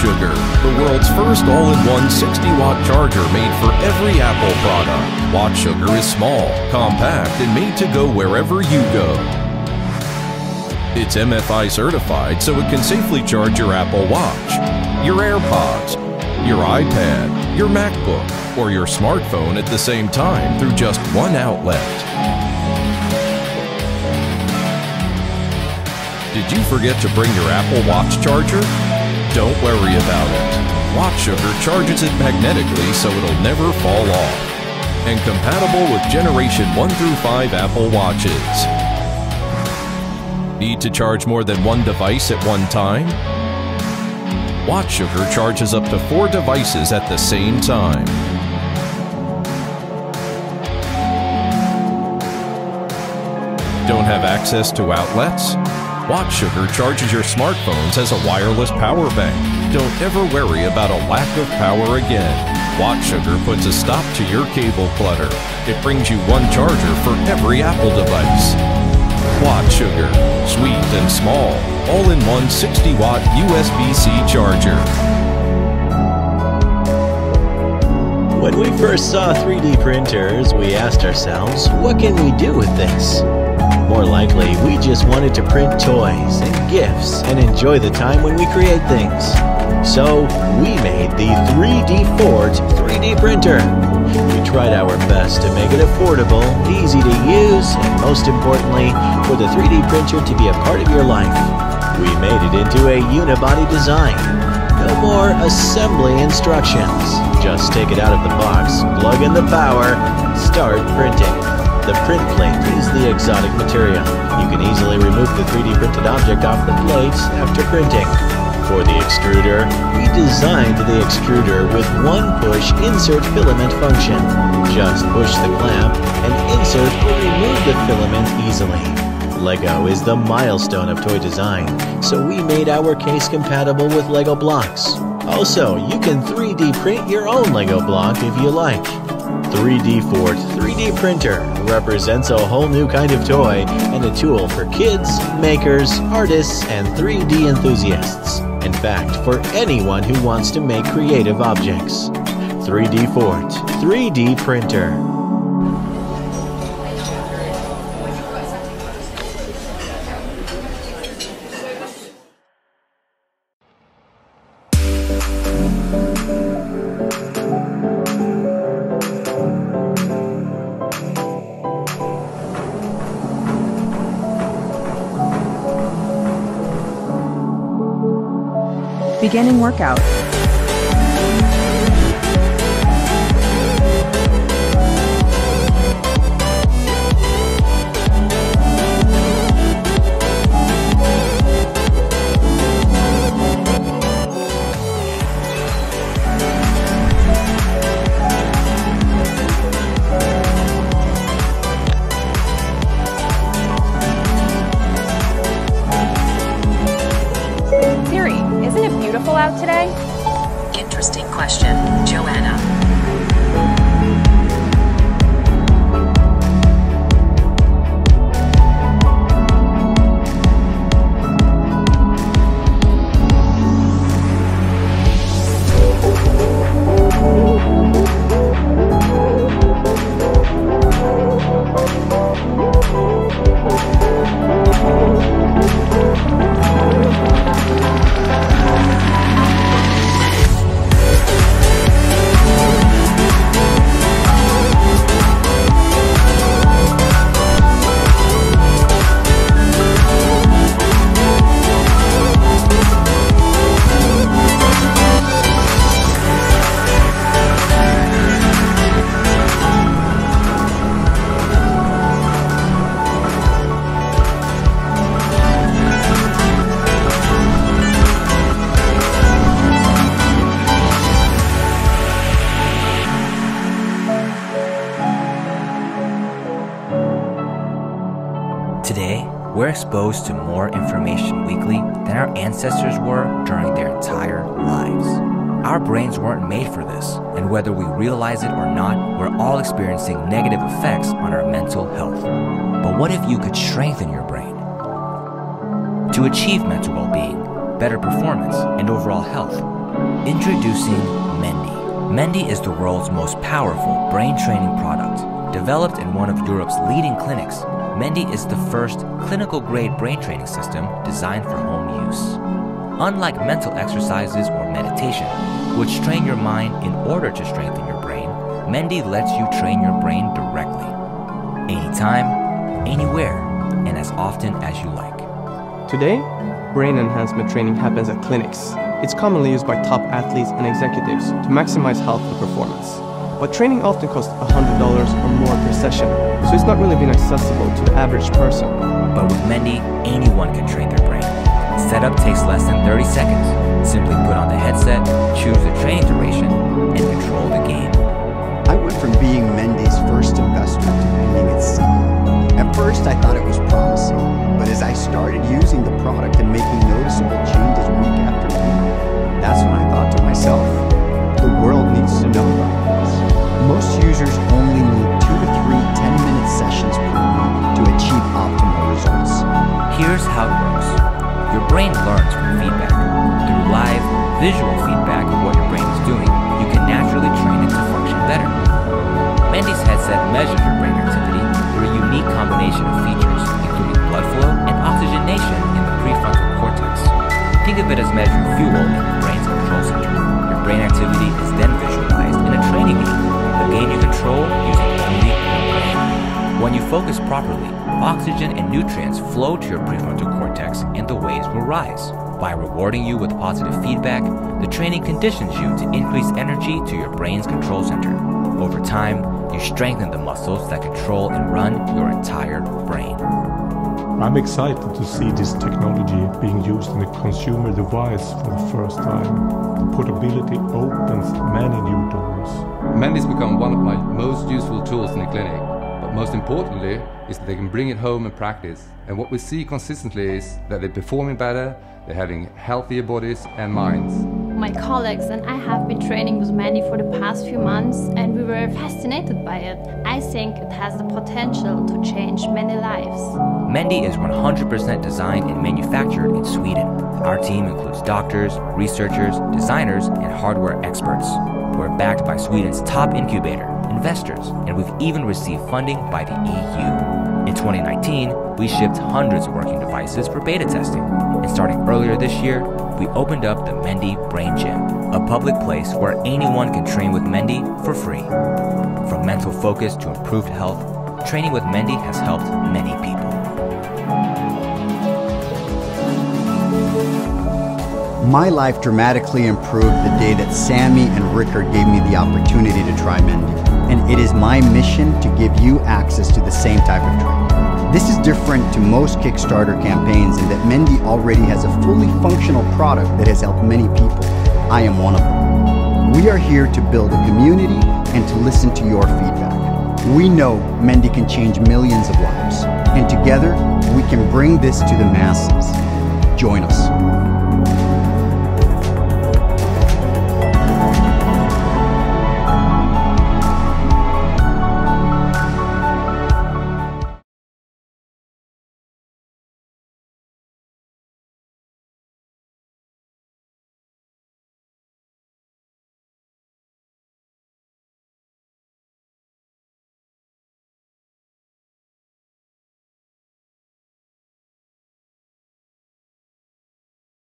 Sugar, the world's first all-in-one 60-watt charger made for every Apple product. Watch Sugar is small, compact, and made to go wherever you go. It's MFI certified so it can safely charge your Apple Watch, your AirPods, your iPad, your MacBook, or your smartphone at the same time through just one outlet. Did you forget to bring your Apple Watch charger? Don't worry about it. Watch Sugar charges it magnetically so it'll never fall off. And compatible with Generation 1 through 5 Apple Watches. Need to charge more than one device at one time? Watch Sugar charges up to four devices at the same time. Don't have access to outlets? Watch Sugar charges your smartphones as a wireless power bank. Don't ever worry about a lack of power again. Watch Sugar puts a stop to your cable clutter. It brings you one charger for every Apple device. Watch Sugar, sweet and small, all in one 60 watt USB C charger. When we first saw 3D printers, we asked ourselves, what can we do with this? More likely, we just wanted to print toys and gifts and enjoy the time when we create things. So, we made the 3D Fort 3D printer. We tried our best to make it affordable, easy to use, and most importantly, for the 3D printer to be a part of your life. We made it into a unibody design. No more assembly instructions. Just take it out of the box, plug in the power, start printing. The print plate is the exotic material. You can easily remove the 3D printed object off the plates after printing. For the extruder, we designed the extruder with one push insert filament function. Just push the clamp and insert will remove the filament easily. Lego is the milestone of toy design, so we made our case compatible with Lego blocks. Also, you can 3D print your own Lego block if you like. 3D Fort 3D Printer represents a whole new kind of toy and a tool for kids, makers, artists, and 3D enthusiasts. In fact, for anyone who wants to make creative objects. 3D Fort 3D Printer. Beginning workout. Today, we're exposed to more information weekly than our ancestors were during their entire lives. Our brains weren't made for this, and whether we realize it or not, we're all experiencing negative effects on our mental health. But what if you could strengthen your brain? To achieve mental well being, better performance, and overall health, Introducing Mendi. Mendi is the world's most powerful brain training product. Developed in one of Europe's leading clinics, Mendi is the first clinical grade brain training system designed for home use. Unlike mental exercises or meditation, which train your mind in order to strengthen your brain, Mendi lets you train your brain directly. Anytime, anywhere, and as often as you like. Today, brain enhancement training happens at clinics. It's commonly used by top athletes and executives to maximize health and performance. But training often costs $100 or more per session, so it's not really been accessible to the average person. But with Mendi, anyone can train their brain. Setup takes less than 30 seconds. Simply put on the headset, choose the training duration, and control the game. I went from being Mendi's first investor to being its CEO. At first, I thought it was promising, but as I started using the product and making Think of it as measuring fuel in your brain's control center. Your brain activity is then visualized in a training game, a game you control using only your brain. When you focus properly, oxygen and nutrients flow to your prefrontal cortex and the waves will rise. By rewarding you with positive feedback, the training conditions you to increase energy to your brain's control center. Over time, you strengthen the muscles that control and run your entire brain. I'm excited to see this technology being used in a consumer device for the first time. The portability opens many new doors. Mendi's become one of my most useful tools in the clinic. But most importantly is that they can bring it home and practice. And what we see consistently is that they're performing better, they're having healthier bodies and minds. My colleagues and I have been training with Mendi for the past few months and we were fascinated by it. I think it has the potential to change many lives. Mendi is 100% designed and manufactured in Sweden. Our team includes doctors, researchers, designers, and hardware experts. We're backed by Sweden's top incubator, investors, and we've even received funding by the EU. In 2019, we shipped hundreds of working devices for beta testing. And starting earlier this year, we opened up the Mendi Brain Gym, a public place where anyone can train with Mendi for free. From mental focus to improved health, training with Mendi has helped many people. My life dramatically improved the day that Sammy and Rickard gave me the opportunity to try Mendi. And it is my mission to give you access to the same type of training. This is different to most Kickstarter campaigns in that Mendi already has a fully functional product that has helped many people. I am one of them. We are here to build a community and to listen to your feedback. We know Mendi can change millions of lives, and together we can bring this to the masses. Join us.